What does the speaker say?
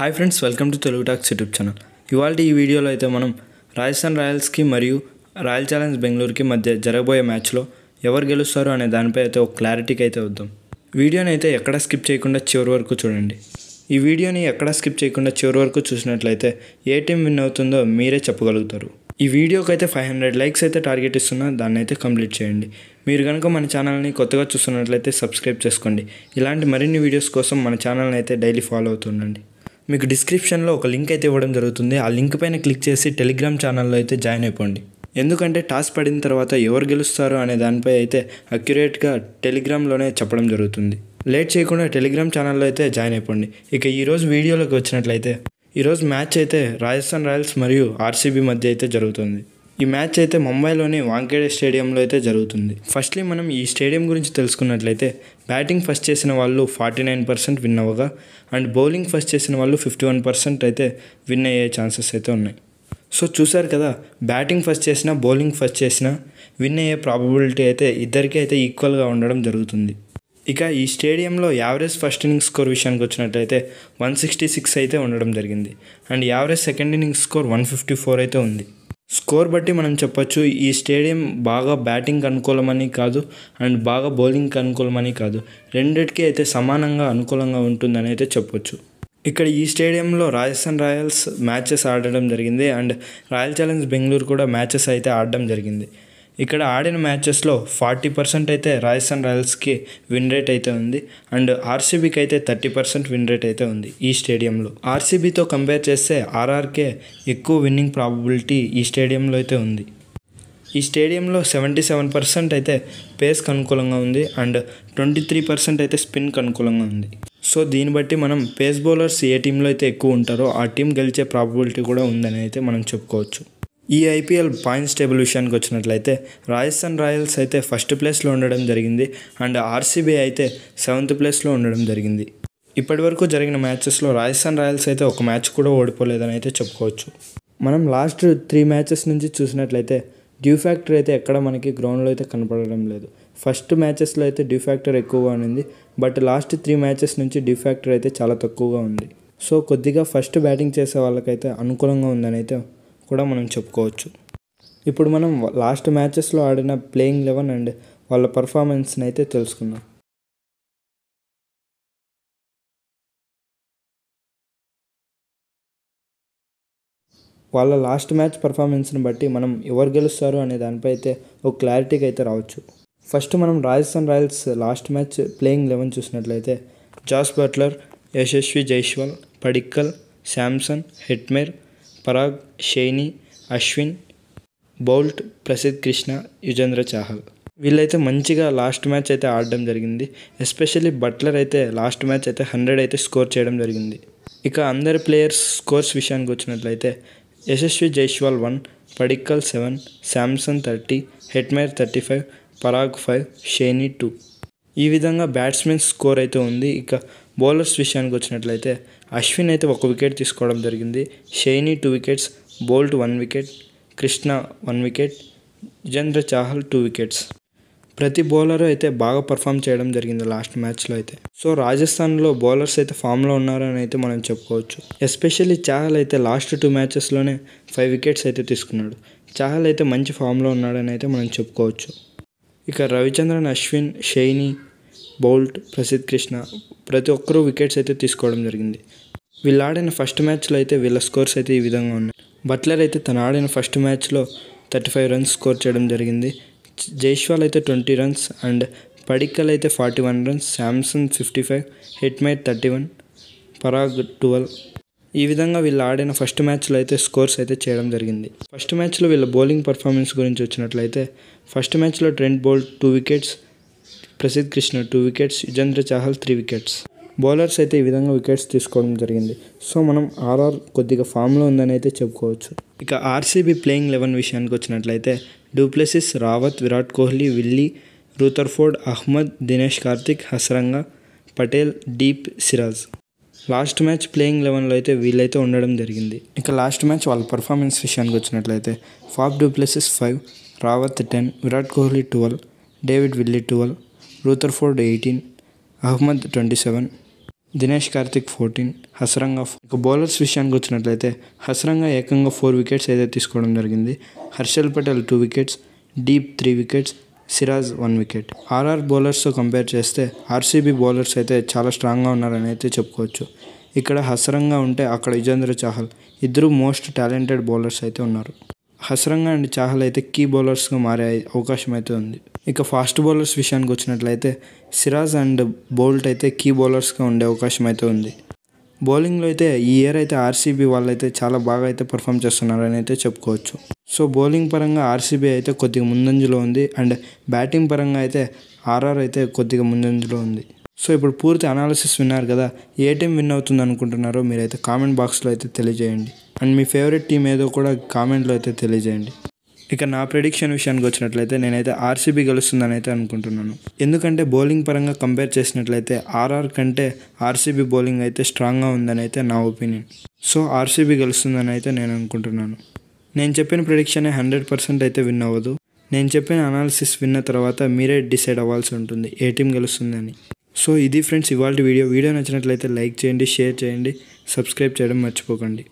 Hi friends welcome to Telugu talks YouTube channel ఇవాళ ఈ వీడియోలో అయితే మనం రాజస్థాన్ రాయల్స్కి మరియు రాయల్ ఛాలెంజ్ బెంగళూరుకి మధ్య జరగబోయే మ్యాచ్లో ఎవరు గెలుస్తారు అనే దానిపై అయితే ఒక క్లారిటీకి అయితే వద్దాం. వీడియోని అయితే ఎక్కడ స్కిప్ చేయకుండా చివరి వరకు చూడండి. ఈ వీడియోని ఎక్కడ స్కిప్ చేయకుండా చివరి వరకు చూసినట్లయితే ఏ టీం విన్ అవుతుందో మీరే చెప్పగలుగుతారు. ఈ వీడియోకి అయితే ఫైవ్ హండ్రెడ్ లైక్స్ అయితే టార్గెట్ ఇస్తున్నా దాన్ని అయితే కంప్లీట్ చేయండి. మీరు కనుక మన ఛానల్ని కొత్తగా చూస్తున్నట్లయితే సబ్స్క్రైబ్ చేసుకోండి. ఇలాంటి మరిన్ని వీడియోస్ కోసం మన ఛానల్ని అయితే డైలీ ఫాలో అవుతుండండి. మీకు డిస్క్రిప్షన్లో ఒక లింక్ అయితే ఇవ్వడం జరుగుతుంది. ఆ లింక్ పైన క్లిక్ చేసి టెలిగ్రామ్ ఛానల్లో అయితే జాయిన్ అయిపోండి. ఎందుకంటే టాస్ పడిన తర్వాత ఎవరు గెలుస్తారు అనే దానిపై అయితే అక్యురేట్గా టెలిగ్రామ్లోనే చెప్పడం జరుగుతుంది. లేట్ చేయకుండా టెలిగ్రామ్ ఛానల్లో అయితే జాయిన్ అయిపోండి. ఇక ఈరోజు వీడియోలోకి వచ్చినట్లయితే ఈరోజు మ్యాచ్ అయితే రాజస్థాన్ రాయల్స్ మరియు ఆర్సీబీ మధ్య అయితే జరుగుతుంది. ఈ మ్యాచ్ అయితే ముంబైలోని వాంకేడే స్టేడియంలో అయితే జరుగుతుంది. ఫస్ట్లీ మనం ఈ స్టేడియం గురించి తెలుసుకున్నట్లయితే బ్యాటింగ్ ఫస్ట్ చేసిన వాళ్ళు ఫార్టీ నైన్ పర్సెంట్ విన్ అవ్వగా అండ్ బౌలింగ్ ఫస్ట్ చేసిన వాళ్ళు ఫిఫ్టీ వన్ పర్సెంట్ అయితే విన్ అయ్యే ఛాన్సెస్ అయితే ఉన్నాయి. సో చూసారు కదా బ్యాటింగ్ ఫస్ట్ చేసినా బౌలింగ్ ఫస్ట్ చేసినా విన్ అయ్యే ప్రాబబిలిటీ అయితే ఇద్దరికీ అయితే ఈక్వల్గా ఉండడం జరుగుతుంది. ఇక ఈ స్టేడియంలో యావరేజ్ ఫస్ట్ ఇన్నింగ్స్ స్కోర్ విషయానికి వచ్చినట్లయితే వన్ సిక్స్టీ సిక్స్ అయితే ఉండడం జరిగింది. And average second innings score one fifty four అయితే ఉంది. స్కోర్ బట్టి మనం చెప్పొచ్చు ఈ స్టేడియం బాగా బ్యాటింగ్ అనుకూలమని కాదు అండ్ బాగా బౌలింగ్కి అనుకూలమని కాదు. రెండిటికీ అయితే సమానంగా అనుకూలంగా ఉంటుందని అయితే చెప్పొచ్చు. ఇక్కడ ఈ స్టేడియంలో రాజస్థాన్ రాయల్స్ మ్యాచెస్ ఆడడం జరిగింది అండ్ రాయల్ ఛాలెంజ్ బెంగళూరు కూడా మ్యాచెస్ అయితే ఆడడం జరిగింది. ఇక్కడ ఆడిన మ్యాచెస్లో ఫార్టీ పర్సెంట్ అయితే రాజస్థాన్ రాయల్స్కి విన్ రేట్ అయితే ఉంది. అండ్ ఆర్సీబీకి అయితే థర్టీ పర్సెంట్ విన్ రేట్ అయితే ఉంది ఈ స్టేడియంలో. ఆర్సీబీతో కంపేర్ చేస్తే ఆర్ఆర్కే ఎక్కువ విన్నింగ్ ప్రాబబిలిటీ ఈ స్టేడియంలో అయితే ఉంది. ఈ స్టేడియంలో సెవెంటీ సెవెన్ పర్సెంట్ అయితే పేస్కి అనుకూలంగా ఉంది. అండ్ ట్వంటీ త్రీ పర్సెంట్ అయితే స్పిన్కి అనుకూలంగా ఉంది. సో దీన్ని బట్టి మనం పేస్ బౌలర్స్ ఏ టీంలో అయితే ఎక్కువ ఉంటారో ఆ టీం గెలిచే ప్రాబబిలిటీ కూడా ఉందని అయితే మనం చెప్పుకోవచ్చు. ఈ ఐపీఎల్ పాయింట్స్ టేబుల్ విషయానికి వచ్చినట్లయితే రాజస్థాన్ రాయల్స్ అయితే ఫస్ట్ ప్లేస్లో ఉండడం జరిగింది అండ్ ఆర్సీబీ అయితే సెవెంత్ ప్లేస్లో ఉండడం జరిగింది. ఇప్పటివరకు జరిగిన మ్యాచెస్లో రాజస్థాన్ రాయల్స్ అయితే ఒక మ్యాచ్ కూడా ఓడిపోలేదని అయితే చెప్పుకోవచ్చు. మనం లాస్ట్ త్రీ మ్యాచెస్ నుంచి చూసినట్లయితే డ్యూ ఫ్యాక్టర్ అయితే ఎక్కడ మనకి గ్రౌండ్లో అయితే కనపడడం లేదు. ఫస్ట్ మ్యాచెస్లో అయితే డ్యూ ఫ్యాక్టర్ ఎక్కువగా ఉంది. బట్ లాస్ట్ త్రీ మ్యాచెస్ నుంచి డ్యూ ఫ్యాక్టర్ అయితే చాలా తక్కువగా ఉంది. సో కొద్దిగా ఫస్ట్ బ్యాటింగ్ చేసే వాళ్ళకైతే అనుకూలంగా ఉందని అయితే కూడా మనం చెప్పుకోవచ్చు. ఇప్పుడు మనం లాస్ట్ మ్యాచెస్లో ఆడిన ప్లేయింగ్ లెవెన్ అండ్ వాళ్ళ పర్ఫార్మెన్స్ని అయితే తెలుసుకుందాం. వాళ్ళ లాస్ట్ మ్యాచ్ పర్ఫార్మెన్స్ని బట్టి మనం ఎవరు గెలుస్తారు అనే దానిపై అయితే ఒక క్లారిటీకి అయితే రావచ్చు. ఫస్ట్ మనం Rajasthan Royals last match playing eleven చూసినట్లయితే Jos Buttler Yashasvi Jaiswal Padikkal Samson Hetmyer Parag Saini Ashwin Boult Prasidh Krishna Yuzvendra Chahal వీళ్ళైతే మంచిగా లాస్ట్ మ్యాచ్ అయితే ఆడడం జరిగింది. ఎస్పెషల్లీ బట్లర్ అయితే లాస్ట్ మ్యాచ్ అయితే హండ్రెడ్ అయితే స్కోర్ చేయడం జరిగింది. ఇక అందరి ప్లేయర్స్ స్కోర్స్ విషయానికి వచ్చినట్లయితే Yashasvi Jaiswal one Padikkal seven Samson thirty Hetmyer thirty five Parag five Saini two ఈ విధంగా బ్యాట్స్మెన్ స్కోర్ అయితే ఉంది. ఇక బౌలర్స్ విషయానికి వచ్చినట్లయితే అశ్విన్ అయితే ఒక వికెట్ తీసుకోవడం జరిగింది. Saini two wickets Boult one wicket Krishna one wicket Yuzvendra Chahal two wickets. ప్రతి బౌలర్ అయితే బాగా పర్ఫామ్ చేయడం జరిగింది లాస్ట్ మ్యాచ్లో అయితే. సో రాజస్థాన్లో బౌలర్స్ అయితే ఫామ్లో ఉన్నారని అయితే మనం చెప్పుకోవచ్చు. ఎస్పెషల్లీ చాహల్ అయితే లాస్ట్ టూ మ్యాచెస్లోనే ఫైవ్ వికెట్స్ అయితే తీసుకున్నాడు. చాహల్ అయితే మంచి ఫామ్లో ఉన్నాడని అయితే మనం చెప్పుకోవచ్చు. ఇక రవిచంద్రన్ అశ్విన్ షైని బౌల్ట్ ప్రసిద్ధ్ కృష్ణ ప్రతి ఒక్కరూ వికెట్స్ అయితే తీసుకోవడం జరిగింది. వీళ్ళు ఆడిన ఫస్ట్ మ్యాచ్లో అయితే వీళ్ళ స్కోర్స్ అయితే ఈ విధంగా ఉన్నాయి. బట్లర్ అయితే తను ఆడిన ఫస్ట్ మ్యాచ్లో థర్టీ ఫైవ్ రన్స్ స్కోర్ చేయడం జరిగింది. జైష్వాల్ అయితే ట్వంటీ రన్స్ అండ్ పడిక్కల్ అయితే forty one runs Samson fifty five Hetmyer thirty one Parag twelve. ఈ విధంగా వీళ్ళు ఆడిన ఫస్ట్ మ్యాచ్లో అయితే స్కోర్స్ అయితే చేయడం జరిగింది. ఫస్ట్ మ్యాచ్లో వీళ్ళ బౌలింగ్ పర్ఫార్మెన్స్ గురించి వచ్చినట్లయితే ఫస్ట్ మ్యాచ్లో Trent Boult two wickets Prasidh Krishna two wickets Yuzvendra Chahal three wickets bowlers అయితే ఈ విధంగా వికెట్స్ తీసుకోవడం జరిగింది. సో మనం ఆర్ఆర్ కొద్దిగా ఫామ్లో ఉందని అయితే చెప్పుకోవచ్చు. ఇక ఆర్సీబీ ప్లేయింగ్ లెవెన్ విషయానికి వచ్చినట్లయితే du Plessis Rawat Virat Kohli Willey Rutherford Ahmed Dinesh Karthik Hasaranga Patel Deep Siraj. Last match playing లెవెన్లో అయితే వీళ్ళైతే ఉండడం జరిగింది. ఇక లాస్ట్ మ్యాచ్ వాళ్ళ పర్ఫార్మెన్స్ విషయానికి వచ్చినట్లయితే Faf du Plessis five Rawat ten Virat Kohli twelve David Willey twelve Rutherford eighteen Ahmed twenty seven Dinesh Karthik fourteen Hasaranga ఇక bowlers విషయానికి వచ్చినట్లయితే హసరంగా ఏకంగా ఫోర్ వికెట్స్ అయితే తీసుకోవడం జరిగింది. Harshal Patel two wickets Deep three wickets Siraj one wicket. RR బౌలర్స్తో compare చేస్తే RCB bowlers అయితే చాలా స్ట్రాంగ్గా ఉన్నారని అయితే చెప్పుకోవచ్చు. ఇక్కడ హసరంగా ఉంటే అక్కడ యుజేంద్ర చాహల్ ఇద్దరు మోస్ట్ టాలెంటెడ్ బౌలర్స్ అయితే ఉన్నారు. హసరంగా అండ్ చాహల్ అయితే కీ బౌలర్స్గా మారే అవకాశం అయితే ఉంది. ఇక ఫాస్ట్ బౌలర్స్ విషయానికి వచ్చినట్లయితే సిరాజ్ అండ్ బౌల్ట్ అయితే కీ బౌలర్స్గా ఉండే అవకాశం అయితే ఉంది. బౌలింగ్లో అయితే ఈ ఇయర్ అయితే ఆర్సీబీ వాళ్ళు అయితే చాలా బాగా అయితే పర్ఫామ్ చేస్తున్నారని అయితే చెప్పుకోవచ్చు. సో బౌలింగ్ పరంగా ఆర్సీబీ అయితే కొద్దిగా ముందంజలో ఉంది అండ్ బ్యాటింగ్ పరంగా అయితే ఆర్ఆర్ అయితే కొద్దిగా ముందంజలో ఉంది. సో ఇప్పుడు పూర్తి అనాలిసిస్ విన్నారు కదా ఏ టీం విన్ అవుతుంది అనుకుంటున్నారో మీరైతే కామెంట్ బాక్స్లో అయితే తెలియజేయండి. అండ్ మీ ఫేవరెట్ టీం ఏదో కూడా కామెంట్లో అయితే తెలియజేయండి. ఇక నా ప్రెడిక్షన్ విషయానికి వచ్చినట్లయితే నేనైతే ఆర్సీబీ గెలుస్తుందని అయితే అనుకుంటున్నాను. ఎందుకంటే బౌలింగ్ పరంగా కంపేర్ చేసినట్లయితే ఆర్ఆర్ కంటే ఆర్సీబీ బౌలింగ్ అయితే స్ట్రాంగ్గా ఉందని అయితే నా ఒపీనియన్ సో ఆర్సీబీ గెలుస్తుందని అయితే నేను అనుకుంటున్నాను. నేను చెప్పిన ప్రిడిక్షనే హండ్రెడ్ పర్సెంట్ అయితే విన్ అవ్వదు. నేను చెప్పిన అనాలిసిస్ విన్న తర్వాత మీరే డిసైడ్ అవ్వాల్సి ఉంటుంది ఏ టీం గెలుస్తుందని. సో ఇది ఫ్రెండ్స్ ఇవాళ వీడియో. వీడియో నచ్చినట్లయితే లైక్ చేయండి షేర్ చేయండి సబ్స్క్రైబ్ చేయడం మర్చిపోకండి.